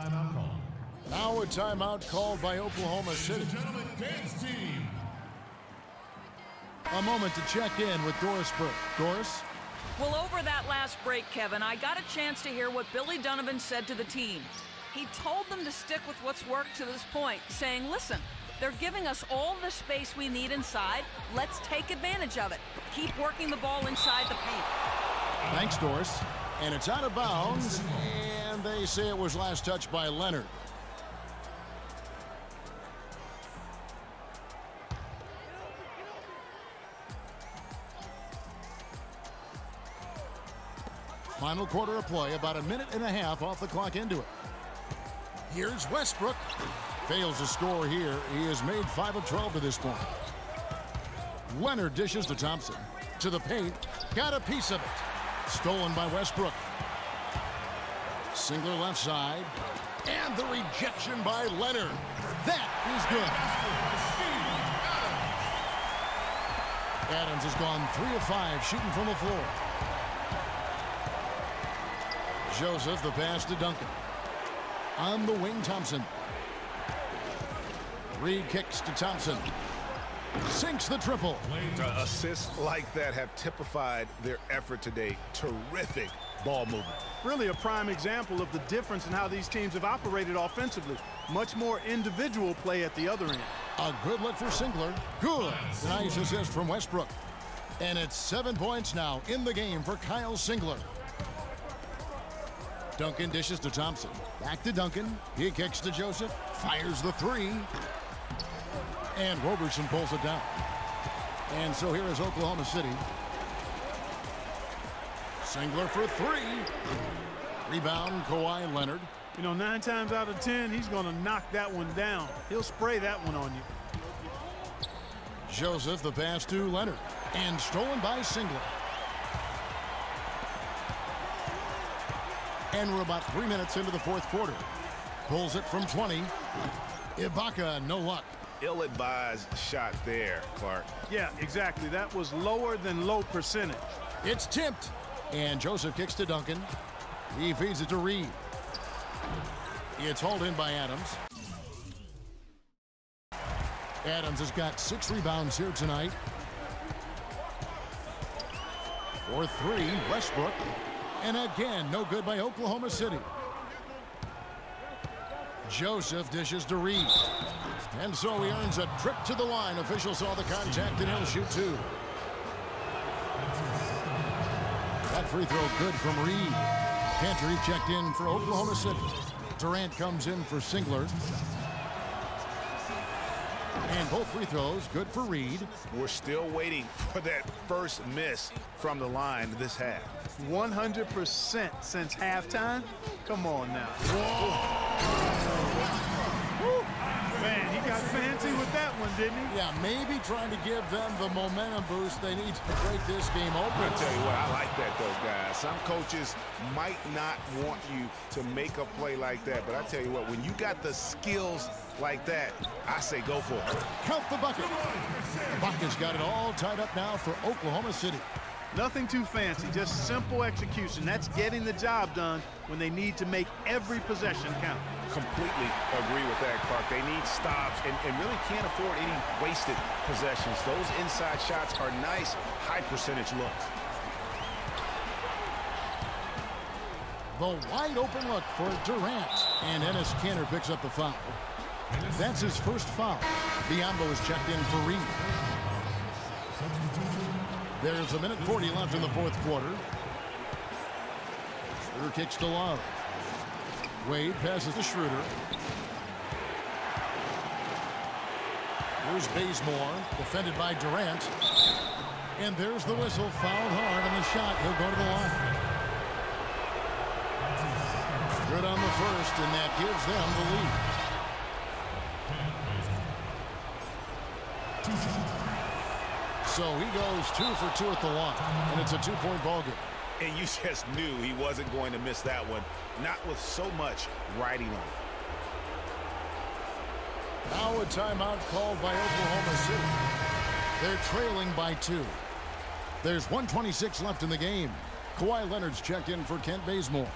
Timeout call. Now a timeout called by Oklahoma City. Gentlemen, dance team. A moment to check in with Doris Burke. Doris? Well, over that last break, Kevin, I got a chance to hear what Billy Donovan said to the team. He told them to stick with what's worked to this point, saying, listen, they're giving us all the space we need inside. Let's take advantage of it. Keep working the ball inside the paint. Thanks, Doris. And it's out of bounds, and they say it was last touched by Leonard. Final quarter of play, about a minute and a half off the clock into it. Here's Westbrook. Fails to score here. He has made 5 of 12 to this point. Leonard dishes to Thompson. To the paint. Got a piece of it. Stolen by Westbrook. Singler left side. And the rejection by Leonard. That is good. Adams has gone 3 of 5 shooting from the floor. Joseph, the pass to Duncan. On the wing, Thompson. Reed kicks to Thompson. Sinks the triple. Assists like that have typified their effort today. Terrific ball movement. Really a prime example of the difference in how these teams have operated offensively. Much more individual play at the other end. A good look for Singler. Good. Nice assist from Westbrook. And it's seven points now in the game for Kyle Singler. Duncan dishes to Thompson. Back to Duncan. He kicks to Joseph. Fires the three. And Roberson pulls it down. And so here is Oklahoma City. Singler for three. Rebound, Kawhi Leonard. You know, nine times out of ten, he's going to knock that one down. He'll spray that one on you. Joseph, the pass to Leonard. And stolen by Singler. And we're about three minutes into the fourth quarter. Pulls it from 20. Ibaka, no luck. Ill-advised shot there, Clark. Yeah, exactly. That was lower than low percentage. It's tipped. And Joseph kicks to Duncan. He feeds it to Reed. It's hauled in by Adams. Adams has got six rebounds here tonight. For three, Westbrook. And again, no good by Oklahoma City. Joseph dishes to Reed. And so he earns a trip to the line. Officials saw the contact and he'll shoot two. Free throw good from Reed. Kanter checked in for Oklahoma City. Durant comes in for Singler. And both free throws good for Reed. We're still waiting for that first miss from the line this half. 100% since halftime? Come on now. Man, he got fancy with that one, didn't he? Yeah, maybe trying to give them the momentum boost they need to break this game open. I'll tell you what, I like that though, guys. Some coaches might not want you to make a play like that, but I tell you what, when you got the skills like that, I say go for it. Count the bucket. Bucket's got it all tied up now for Oklahoma City. Nothing too fancy, just simple execution. That's getting the job done when they need to make every possession count. Completely agree with that, Clark. They need stops and, and really can't afford any wasted possessions. Those inside shots are nice, high percentage looks. The wide open look for Durant. And Enes Kanter picks up the foul. That's his first foul. Biyombo is checked in for Reed. There's a minute 40 left in the fourth quarter. Schroeder kicks to Love. Wade passes to Schroeder. Here's Bazemore, defended by Durant. And there's the whistle, fouled hard on the shot. He'll go to the line. Good on the first, and that gives them the lead. So he goes two for two at the line, and it's a two-point ball game. And you just knew he wasn't going to miss that one, not with so much riding on it. Now a timeout called by Oklahoma City. They're trailing by two. There's 126 left in the game. Kawhi Leonard's checked in for Kent Bazemore.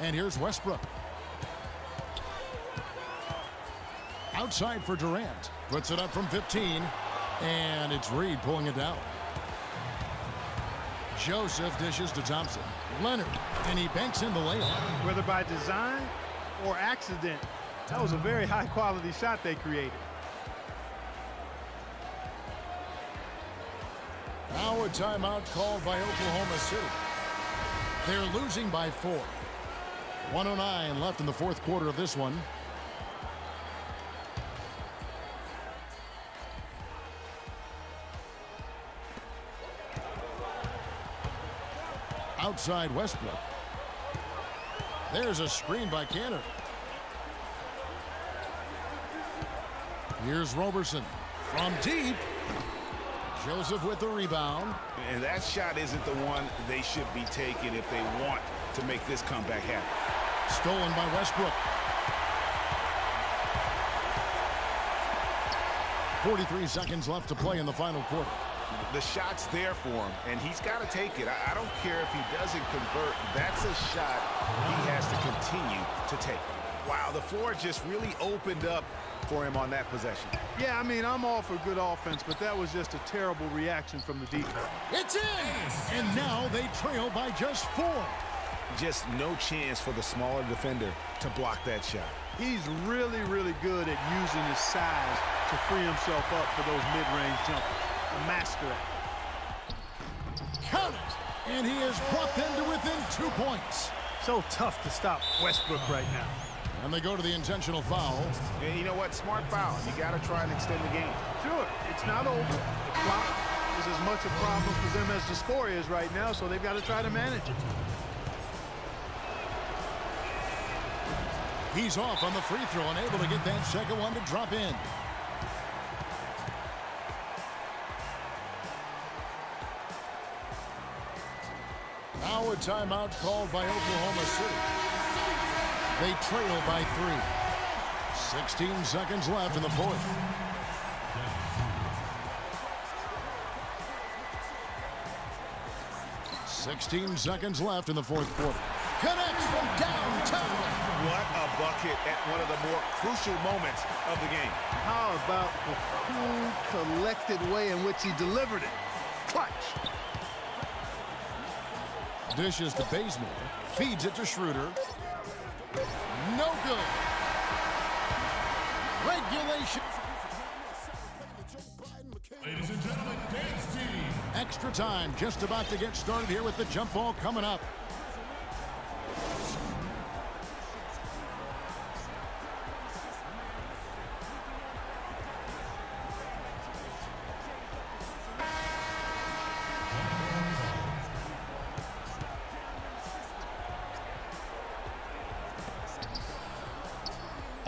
And here's Westbrook. Outside for Durant. Puts it up from 15. And it's Reed pulling it down. Joseph dishes to Thompson. Leonard. And he banks in the layup. Whether by design or accident, that was a very high quality shot they created. Now a timeout called by Oklahoma City. They're losing by four. 109 left in the fourth quarter of this one. Outside Westbrook. There's a screen by Kanter. Here's Roberson from deep. Joseph with the rebound. And that shot isn't the one they should be taking if they want to make this comeback happen. Stolen by Westbrook. 43 seconds left to play in the final quarter. The shot's there for him, and he's got to take it. I, I don't care if he doesn't convert. That's a shot he has to continue to take. Wow, the floor just really opened up for him on that possession. Yeah, I mean, I'm all for good offense, but that was just a terrible reaction from the defense. It's in! And now they trail by just four. Just no chance for the smaller defender to block that shot. He's really, really good at using his size to free himself up for those mid-range jumpers. A master at it. Count it! And he has brought them to within two points. So tough to stop Westbrook right now. And they go to the intentional foul. And you know what? Smart foul. You got to try and extend the game. Sure. It's not over. The clock is as much a problem for them as the score is right now, so they've got to try to manage it. He's off on the free throw and able to get that second one to drop in. Now a timeout called by Oklahoma City. They trail by three. 16 seconds left in the fourth. Sixteen seconds left in the fourth quarter. Connects from downtown. What a bucket at one of the more crucial moments of the game. How about the cool, collected way in which he delivered it? Clutch. Dishes to Bazemore. Feeds it to Schroeder. No good. Regulation. Ladies and gentlemen, dance team. Extra time just about to get started here with the jump ball coming up.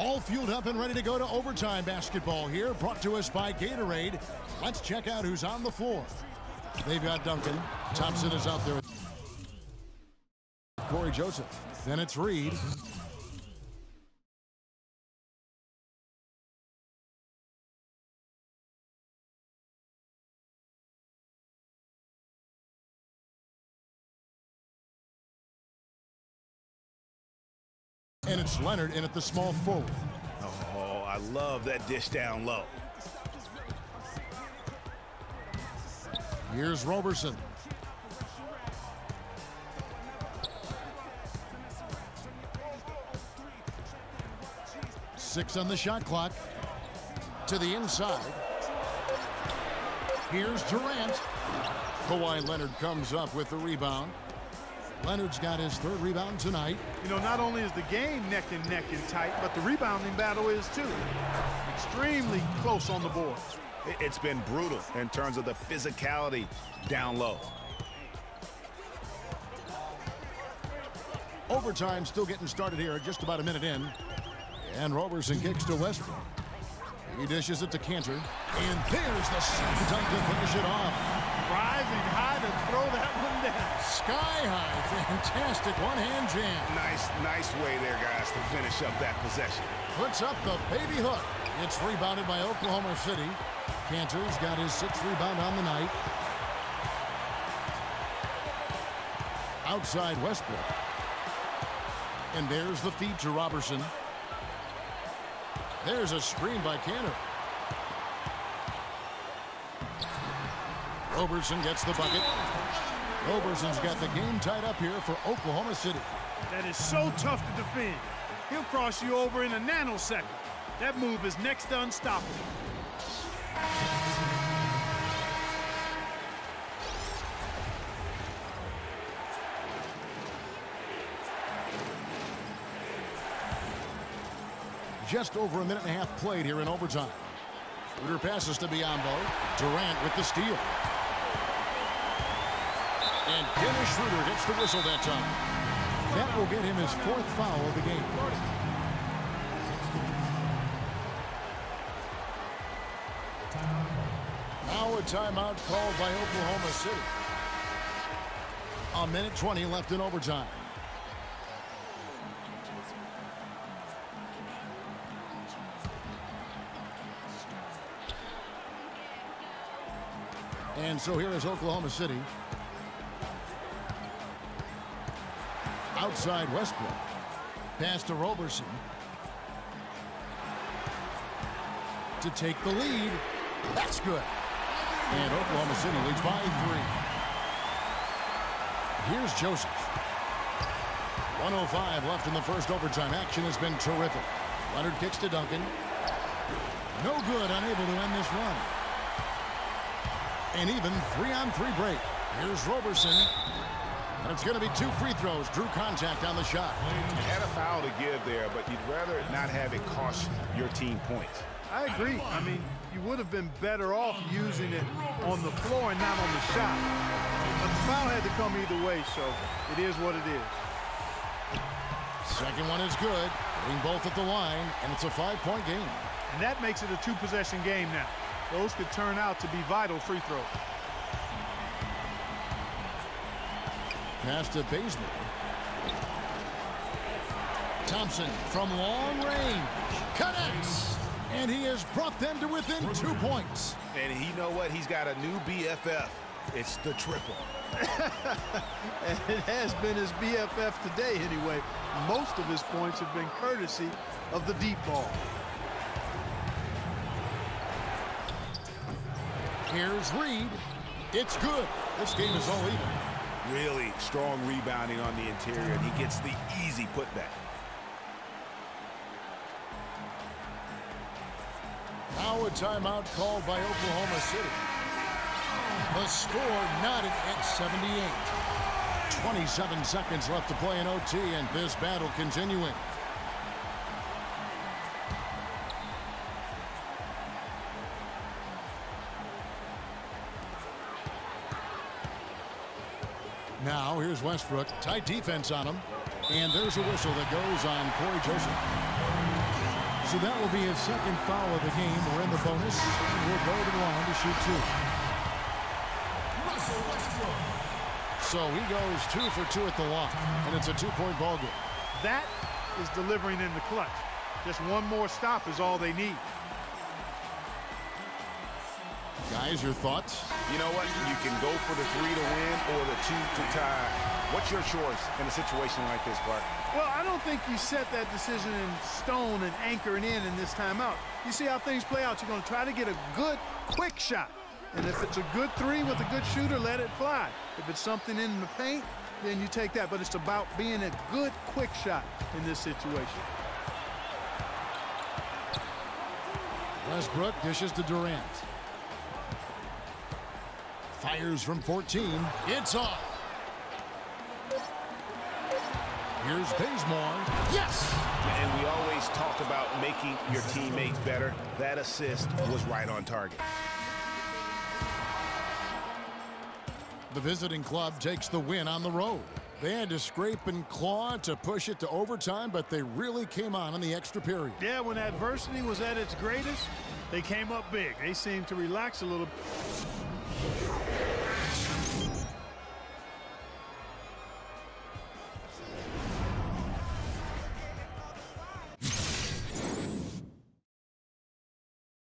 All fueled up and ready to go to overtime basketball here, brought to us by Gatorade. Let's check out who's on the floor. They've got Duncan. Thompson is out there. Cory Joseph. Then it's Reed. And it's Leonard in at the small forward. Oh, I love that dish down low. Here's Roberson. Six on the shot clock. To the inside. Here's Durant. Kawhi Leonard comes up with the rebound. Leonard's got his third rebound tonight. You know, not only is the game neck and neck and tight, but the rebounding battle is too. Extremely close on the board. It's been brutal in terms of the physicality down low. Overtime still getting started here, just about a minute in. And Roberson kicks to Westbrook. He dishes it to Kanter. And there's the slam dunk to finish it off. Rising high to throw that one down. Sky high. Fantastic one-hand jam. Nice, nice way there, guys, to finish up that possession. Puts up the baby hook. It's rebounded by Oklahoma City. Kanter's got his sixth rebound on the night. Outside Westbrook. And there's the feed to Roberson. There's a screen by Kanter. Roberson gets the bucket. Roberson's got the game tied up here for Oklahoma City. That is so tough to defend. He'll cross you over in a nanosecond. That move is next to unstoppable. Just over a minute and a half played here in overtime. Schroeder passes to Biyombo. Durant with the steal. And Dennis Schroeder gets the whistle that time. That will get him his fourth foul of the game. Now a timeout called by Oklahoma City. A minute 20 left in overtime. And so here is Oklahoma City. Outside Westbrook. Pass to Roberson. To take the lead. That's good. And Oklahoma City leads by three. Here's Joseph. 105 left in the first overtime. Action has been terrific. Leonard kicks to Duncan. No good, unable to end this run. And even three-on-three break. Here's Roberson. And it's going to be two free throws. Drew contact on the shot. You had a foul to give there, but you'd rather not have it cost your team points. I agree. I mean, you would have been better off using it on the floor and not on the shot. But the foul had to come either way, so it is what it is. Second one is good. Getting both at the line, and it's a five-point game. And that makes it a two-possession game now. Those could turn out to be vital free throws. Pass to Bazemore. Thompson from long range. Connects. And he has brought them to within two points. And you know what? He's got a new BFF. It's the triple. and it has been his BFF today anyway. Most of his points have been courtesy of the deep ball. Here's Reed. It's good. This game is all even. Really strong rebounding on the interior, and he gets the easy putback. Now a timeout called by Oklahoma City. The score knotted at 78. 27 seconds left to play in OT, and this battle continuing. Here's Westbrook. Tight defense on him. And there's a whistle that goes on Cory Joseph. So that will be his second foul of the game. We're in the bonus. And we'll go to the line to shoot two. Russell Westbrook. So he goes two for two at the line. And it's a two-point ball game. That is delivering in the clutch. Just one more stop is all they need. Guys, your thoughts? You know what? You can go for the three to win or the two to tie. What's your choice in a situation like this, Clark? Well, I don't think you set that decision in stone and anchor it in in this timeout. You see how things play out. You're going to try to get a good, quick shot. And if it's a good three with a good shooter, let it fly. If it's something in the paint, then you take that. But it's about being a good, quick shot in this situation. Westbrook dishes to Durant. Fires from 14. It's off. Here's Bazemore. Yes! And we always talk about making your teammates better. That assist was right on target. The visiting club takes the win on the road. They had to scrape and claw to push it to overtime, but they really came on in the extra period. Yeah, when adversity was at its greatest, they came up big. They seemed to relax a little.